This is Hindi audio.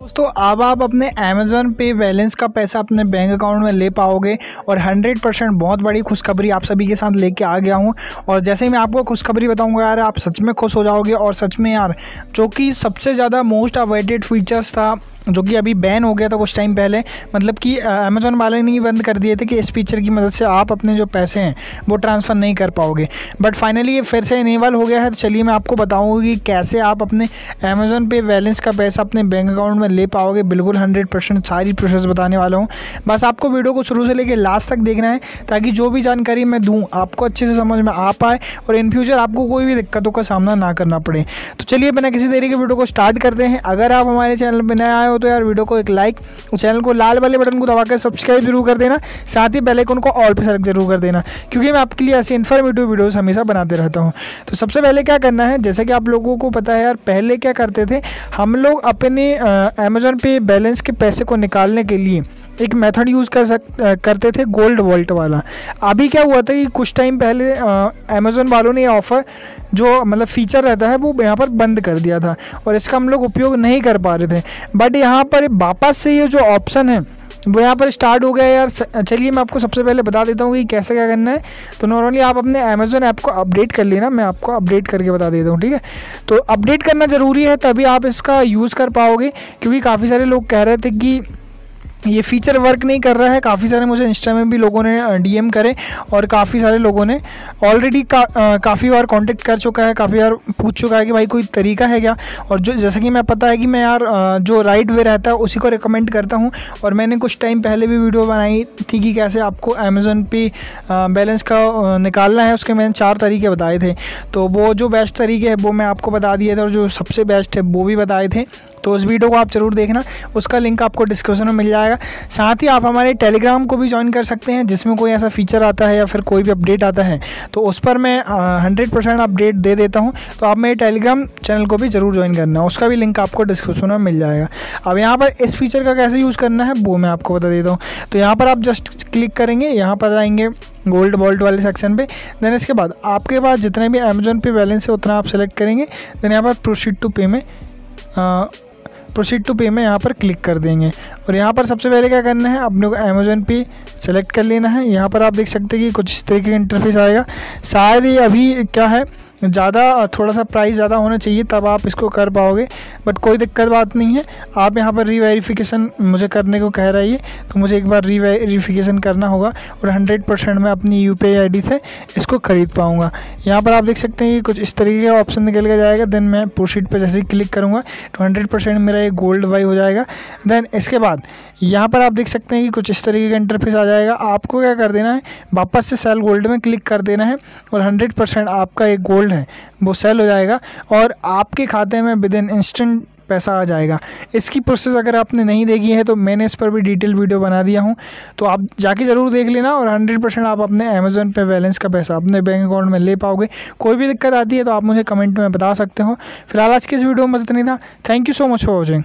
दोस्तों, अब आप अपने अमेज़न पे बैलेंस का पैसा अपने बैंक अकाउंट में ले पाओगे और 100 परसेंट बहुत बड़ी खुशखबरी आप सभी के साथ लेके आ गया हूँ। और जैसे ही मैं आपको खुशखबरी बताऊँगा यार, आप सच में खुश हो जाओगे। और सच में यार, जो कि सबसे ज़्यादा मोस्ट अवेटेड फीचर्स था जो कि अभी बैन हो गया था कुछ टाइम पहले मतलब कि अमेज़ोन वाले ने ही बंद कर दिए थे कि इस फीचर की मदद से आप अपने जो पैसे हैं, वो ट्रांसफ़र नहीं कर पाओगे। बट फाइनली ये फिर से इनेबल हो गया है तो चलिए मैं आपको बताऊँगा कि कैसे आप अपने अमेज़ोन पे बैलेंस का पैसा अपने बैंक अकाउंट में ले पाओगे। बिल्कुल हंड्रेड परसेंट सारी प्रोसेस बताने वाला हूँ। बस आपको वीडियो को शुरू से लेकर लास्ट तक देखना है, ताकि जो भी जानकारी मैं दूँ, आपको अच्छे से समझ में आ पाए और इन फ्यूचर आपको कोई भी दिक्कतों का सामना ना करना पड़े। तो चलिए बिना किसी देरी के वीडियो को स्टार्ट करते हैं। अगर आप हमारे चैनल पर नए आए हो तो यार वीडियो को एक लाइक चैनल को लाल वाले बटन को दबाकर सब्सक्राइब ज़रूर कर देना, साथ ही बेलाइकन को ऑल पे सेलेक्ट ज़रूर कर देना, क्योंकि मैं आपके लिए ऐसे इन्फॉर्मेटिव वीडियोज़ हमेशा बनाते रहता हूँ। तो सबसे पहले क्या करना है, जैसे कि आप लोगों को पता है यार, पहले क्या करते थे, हम लोग अपने अमेजोन पे बैलेंस के पैसे को निकालने के लिए एक मेथड यूज़ कर सक करते थे गोल्ड वॉल्ट वाला। अभी क्या हुआ था कि कुछ टाइम पहले अमेज़ोन वालों ने ऑफ़र जो मतलब फ़ीचर रहता है, वो यहाँ पर बंद कर दिया था और इसका हम लोग उपयोग नहीं कर पा रहे थे। बट यहाँ पर वापस से ये जो ऑप्शन है, वो यहाँ पर स्टार्ट हो गया यार। चलिए मैं आपको सबसे पहले बता देता हूँ कि कैसे क्या करना है। तो नॉर्मली आप अपने अमेज़ोन ऐप को अपडेट कर लेना, मैं आपको अपडेट करके बता देता हूँ, ठीक है? तो अपडेट करना ज़रूरी है, तभी आप इसका यूज़ कर पाओगे, क्योंकि काफ़ी सारे लोग कह रहे थे कि ये फीचर वर्क नहीं कर रहा है। काफ़ी सारे मुझे इंस्टा में भी लोगों ने डीएम करे और काफ़ी सारे लोगों ने ऑलरेडी का, काफ़ी बार कांटेक्ट कर चुका है काफ़ी बार पूछ चुका है कि भाई कोई तरीका है क्या? और जो जैसा कि मैं पता है कि मैं यार जो राइट वे रहता है उसी को रिकमेंड करता हूँ। और मैंने कुछ टाइम पहले भी वीडियो बनाई थी कि कैसे आपको अमेज़ोन पे बैलेंस का निकालना है उसके मैंने चार तरीके बताए थे। तो वो जो बेस्ट तरीके है वो मैं आपको बता दिए थे और जो सबसे बेस्ट है वो भी बताए थे। तो उस वीडियो को आप ज़रूर देखना, उसका लिंक आपको डिस्क्रिप्शन में मिल जाएगा। साथ ही आप हमारे टेलीग्राम को भी ज्वाइन कर सकते हैं, जिसमें कोई ऐसा फीचर आता है या फिर कोई भी अपडेट आता है तो उस पर मैं हंड्रेड परसेंट अपडेट दे देता हूँ। तो आप मेरे टेलीग्राम चैनल को भी ज़रूर ज्वाइन करना, उसका भी लिंक आपको डिस्क्रिप्शन में मिल जाएगा। अब यहाँ पर इस फीचर का कैसे यूज़ करना है, वो मैं आपको बता देता हूँ। तो यहाँ पर आप जस्ट क्लिक करेंगे, यहाँ पर आएँगे गोल्ड वॉल्ट वाले सेक्शन पे। देन इसके बाद आपके पास जितने भी अमेजोन पे बैलेंस है, उतना आप सेलेक्ट करेंगे। देन यहाँ पर प्रोसीड टू पे में प्रोसीड टू पे में यहाँ पर क्लिक कर देंगे। और यहाँ पर सबसे पहले क्या करना है, अपने को अमेजोन पे सेलेक्ट कर लेना है। यहाँ पर आप देख सकते हैं कि कुछ इस तरीके का इंटरफेस आएगा। शायद ये अभी क्या है ज़्यादा थोड़ा सा प्राइस ज़्यादा होना चाहिए, तब आप इसको कर पाओगे। बट कोई दिक्कत बात नहीं है। आप यहाँ पर रीवेरिफिकेशन मुझे करने को कह रही है तो मुझे एक बार रीवेरिफिकेशन करना होगा और हंड्रेड परसेंट मैं अपनी यू पी से इसको ख़रीद पाऊँगा। यहाँ पर आप देख सकते हैं कि कुछ इस तरीके का ऑप्शन निकल के जाएगा। देन मैं प्रोसीड पर जैसे ही क्लिक करूँगा तो हंड्रेड मेरा ये गोल्ड वाई हो जाएगा। देन इसके बाद, यहाँ पर आप देख सकते हैं कि कुछ इस तरीके का इंटरफेस आ जाएगा। आपको क्या कर देना है? वापस से सेल गोल्ड में क्लिक कर देना है और हंड्रेड आपका एक गोल्ड है, वो सेल हो जाएगा और आपके खाते में विद इन इंस्टेंट पैसा आ जाएगा। इसकी प्रोसेस अगर आपने नहीं देखी है तो मैंने इस पर भी डिटेल वीडियो बना दिया हूँ। तो आप जाके ज़रूर देख लेना और हंड्रेड परसेंट आप अपने अमेज़ोन पे बैलेंस का पैसा अपने बैंक अकाउंट में ले पाओगे। कोई भी दिक्कत आती है तो आप मुझे कमेंट में बता सकते हो। फ़िलहाल आज के इस वीडियो में बस नहीं था। Thank you so much for watching